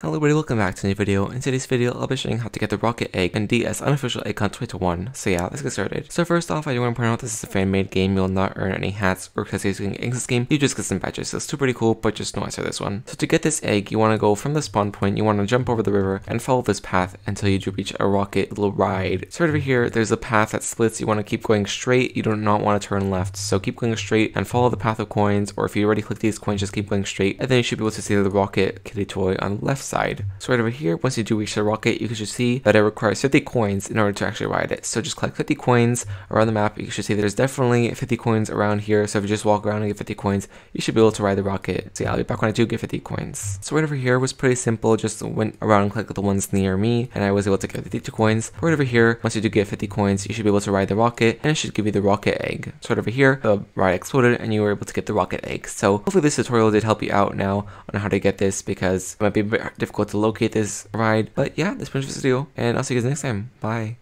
Hello everybody, welcome back to a new video. In today's video, I'll be showing how to get the Rocket Egg and DS Unofficial Egg Hunt 2021. So yeah, let's get started. So first off, I do want to point out this is a fan-made game. You'll not earn any hats or cause using eggs this game. You just get some badges. So it's pretty cool, but just no answer this one. So to get this egg, you want to go from the spawn point, you want to jump over the river and follow this path until you do reach a rocket little ride. So right over here, there's a path that splits. You want to keep going straight. You do not want to turn left. So keep going straight and follow the path of coins. Or if you already click these coins, just keep going straight. And then you should be able to see the rocket kitty toy on the left side. So right over here, once you do reach the rocket, you can just see that it requires 50 coins in order to actually ride it. So just collect 50 coins around the map. You should see there's definitely 50 coins around here. So if you just walk around and get 50 coins, you should be able to ride the rocket. So yeah, I'll be back when I do get 50 coins. So right over here was pretty simple. Just went around and clicked the ones near me and I was able to get 52 coins. Right over here, once you do get 50 coins, you should be able to ride the rocket and it should give you the rocket egg. So right over here, the ride exploded and you were able to get the rocket egg. So hopefully this tutorial did help you out now on how to get this because it might be difficult to locate this ride. But yeah, that's pretty much this video, and I'll see you guys next time. Bye.